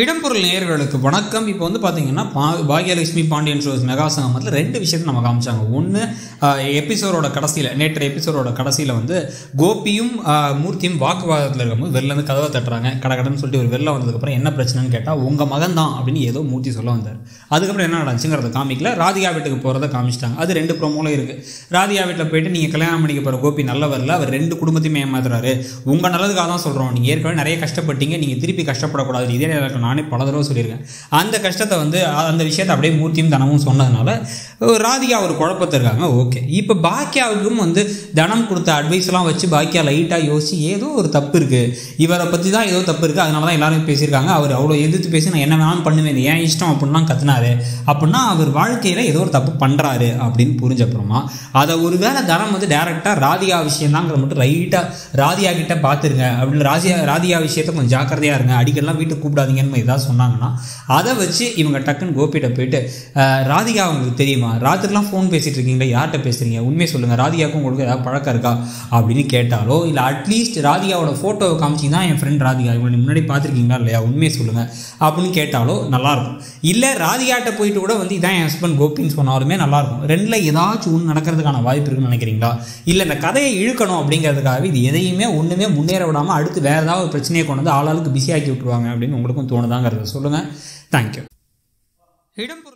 இடம்பொருள் நேயர்களுக்கு வணக்கம். இப்போ வந்து பார்த்தீங்கன்னா பா பாக்யலட்சுமி பாண்டியன் ஷோஸ் மெகா சங்கமத்தில் ரெண்டு விஷயத்தை நம்ம காமிச்சாங்க. ஒன்று எபிசோடோட கடைசியில் நேற்று எபிசோடோட கடைசியில் வந்து கோபியும் மூர்த்தியும் வாக்குவாதத்தில் இருக்கும்போது வெளில வந்து கதவை தட்டுறாங்க. கடகடன்னு சொல்லிட்டு ஒரு வெளில வந்ததுக்கப்புறம் என்ன பிரச்சனைன்னு கேட்டால் உங்கள் மகன் தான் அப்படின்னு ஏதோ மூர்த்தி சொல்ல வந்தார். அதுக்கப்புறம் என்ன நடந்துச்சுங்கிறத காமிக்கல. ராதிகா வீட்டுக்கு போகிறத காமிச்சிட்டாங்க. அது ரெண்டு ப்ரோமோலும் இருக்குது ராதிகா வீட்டில் போயிட்டு நீங்கள் கல்யாணம் பண்ணிக்க போகிற கோபி நல்லவரில். அவர் ரெண்டு குடும்பத்தையும் ஏமாத்துறாரு. உங்கள் நல்லதுக்காக தான் சொல்கிறோம் நீங்கள் ஏற்கனவே நிறைய கஷ்டப்பட்டீங்க. நீங்கள் திருப்பி கஷ்டப்படக்கூடாது. இதே நேரத்தில் நானே பல தடவை சொல்லியிருக்கேன். அந்த கஷ்டத்தை வந்து அந்த விஷயத்தை அப்படியே மூர்த்தியும் தனமும் சொன்னதுனால ராதிகா ஒரு குழப்பத்தை இருக்காங்க. ஓகே. இப்போ பாக்கியாவுக்கும் வந்து தனம் கொடுத்த அட்வைஸ்லாம் வச்சு பாக்கியா லைட்டாக யோசிச்சு ஏதோ ஒரு தப்பு இருக்குது இவரை பற்றி தான் ஏதோ தப்பு இருக்குது அதனால தான் எல்லாரும் பேசியிருக்காங்க. அவர் அவ்வளோ எதிர்த்து பேசி நான் என்ன வேணாலும் பண்ணுவேன். ஏன் இஷ்டம் அப்படின்லாம் கத்துனாரு. அப்படின்னா அவர் வாழ்க்கையில் ஏதோ ஒரு தப்பு பண்ணுறாரு அப்படின்னு புரிஞ்சப்புறமா அதை ஒரு வேளை தனம் வந்து டேரெக்டாக ராதிகா விஷயம்தாங்கிற மட்டும் ரைட்டாக ராதியா கிட்ட பார்த்துருங்க அப்படின்னு ராதியா ராதிகா விஷயத்த கொஞ்சம் ஜாக்கிரதையாக இருங்க. அடிக்கடிலாம் வீட்டுக்கு கூப்பிடாதீங்கன்னு ஏதாவது சொன்னாங்கன்னா அதை வச்சு இவங்க டக்குன்னு கோபிகிட்ட போயிட்டு ராதிகா அவங்களுக்கு தெரியுமா? ராத்திரிலாம் ஃபோன் பேசிட்டு இருக்கீங்களா யார்கிட்ட பேசுறீங்க? உண்மையை சொல்லுங்கள் ராதிகாவுக்கும் உங்களுக்கு ஏதாவது பழக்கம் இருக்கா? அப்படின்னு கேட்டாலோ இல்லை அட்லீஸ்ட் ராதிகாவோட ஃபோட்டோவை காமிச்சிங்கன்னா என் ஃப்ரெண்ட் ராதிகா இவங்களை முன்னாடி பார்த்துருக்கீங்களா இல்லையா? உண்மையை சொல்லுங்கள் அப்படின்னு கேட்டாலோ நல்லாயிருக்கும். இல்லை ராதிகாட்ட போயிட்டு கூட வந்து இதான் என் ஹஸ்பண்ட் கோபின்னு சொன்னாலுமே நல்லாயிருக்கும். ரெண்டில் ஏதாச்சும் ஒன்று நடக்கிறதுக்கான வாய்ப்பு இருக்குன்னு நினைக்கிறீங்களா? இல்லை இந்த கதையை இழுக்கணும் அப்படிங்கிறதுக்காகவே இது எதையுமே ஒன்றுமே முன்னேற விடாமல் அடுத்து வேறு ஏதாவது ஒரு பிரச்சனையை கொண்டு வந்து ஆளாளுக்கு பிஸியாக்கி விட்டுருவாங்க அப்படின்னு உங்களுக்கும் தோணுதாங்கிறத சொல்லுங்கள் தேங்க்யூ இடம்பொருள்